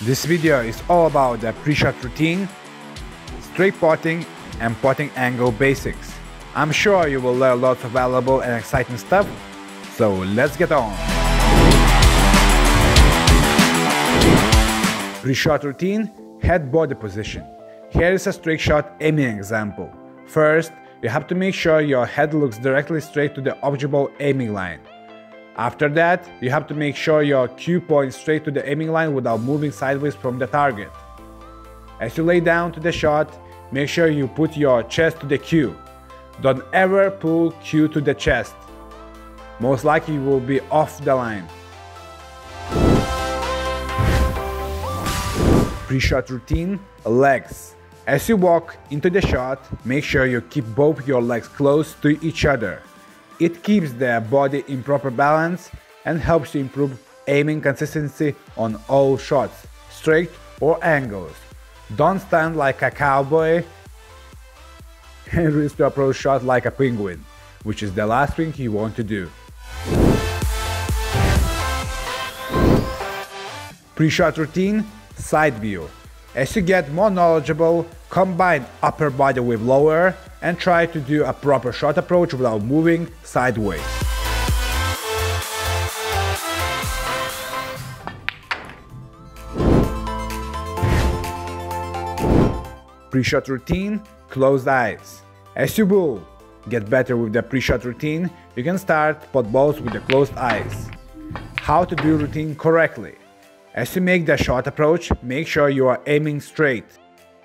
This video is all about the pre-shot routine, straight potting and potting angle basics. I'm sure you will learn lots of valuable and exciting stuff, so let's get on. Pre-shot routine, head body position. Here is a straight shot aiming example. First, you have to make sure your head looks directly straight to the optimal aiming line. After that, you have to make sure your cue points straight to the aiming line without moving sideways from the target. As you lay down to the shot, make sure you put your chest to the cue. Don't ever pull cue to the chest. Most likely you will be off the line. Pre-shot routine, legs. As you walk into the shot, make sure you keep both your legs close to each other. It keeps the body in proper balance and helps to improve aiming consistency on all shots, straight or angles. Don't stand like a cowboy and risk to approach shot like a penguin, which is the last thing you want to do. Pre-shot routine, side view. As you get more knowledgeable, combine upper body with lower and try to do a proper shot approach without moving sideways. Pre-shot routine, closed eyes. As you will get better with the pre-shot routine, you can start pot balls with the closed eyes. How to do routine correctly. As you make the shot approach, make sure you are aiming straight.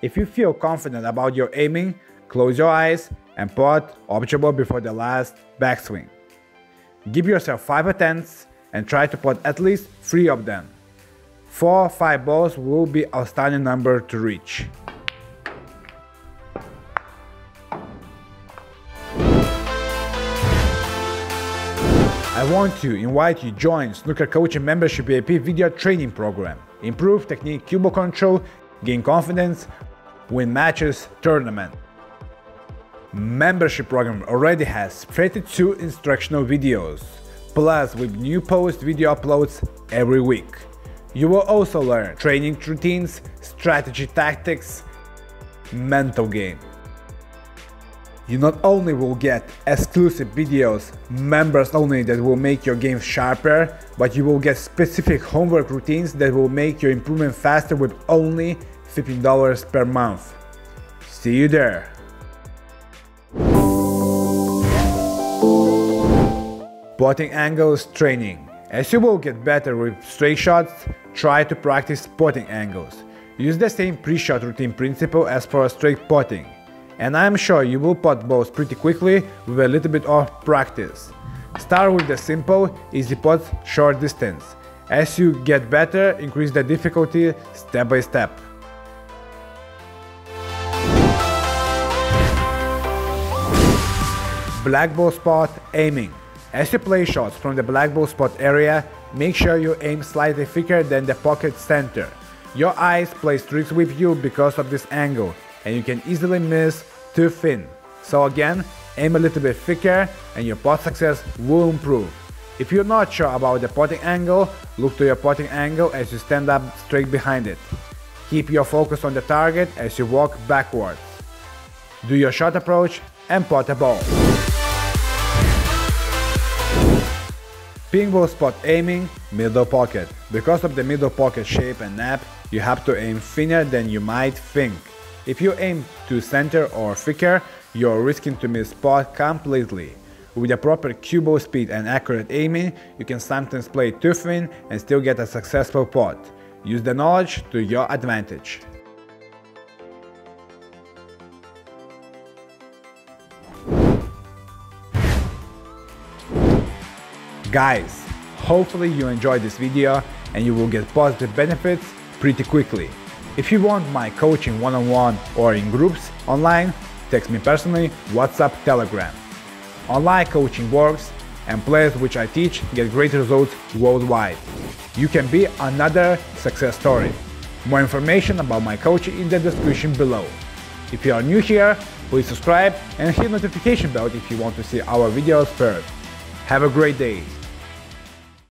If you feel confident about your aiming, Close your eyes and pot optimal before the last backswing. Give yourself 5 attempts and try to pot at least 3 of them. 4 or 5 balls will be outstanding number to reach. I want to invite you to join Snooker Coaching Membership VIP video training program. Improve technique, ball control, gain confidence, win matches, tournament membership program already has 32 instructional videos, plus with new post video uploads every week. You will also learn training routines, strategy tactics, mental game. You not only will get exclusive videos, members only that will make your game sharper, but you will get specific homework routines that will make your improvement faster with only $15 per month. See you there! Potting angles training. As you will get better with straight shots, try to practice potting angles. Use the same pre-shot routine principle as for a straight potting. And I am sure you will pot balls pretty quickly with a little bit of practice. Start with the simple, easy pot short distance. As you get better, increase the difficulty step by step. Black ball spot aiming. As you play shots from the black ball spot area, make sure you aim slightly thicker than the pocket center. Your eyes play tricks with you because of this angle, and you can easily miss too thin. So again, aim a little bit thicker and your pot success will improve. If you're not sure about the potting angle, look to your potting angle as you stand up straight behind it. Keep your focus on the target as you walk backwards. Do your shot approach and pot a ball. Pink ball spot aiming, middle pocket. Because of the middle pocket shape and nap, you have to aim thinner than you might think. If you aim to center or thicker, you're risking to miss spot completely. With a proper ball speed and accurate aiming, you can sometimes play too thin and still get a successful pot. Use the knowledge to your advantage. Guys, hopefully you enjoyed this video and you will get positive benefits pretty quickly. If you want my coaching one-on-one -on -one or in groups online, text me personally, WhatsApp, Telegram. Online coaching works and players which I teach get great results worldwide. You can be another success story. More information about my coaching in the description below. If you are new here, please subscribe and hit notification bell if you want to see our videos first. Have a great day!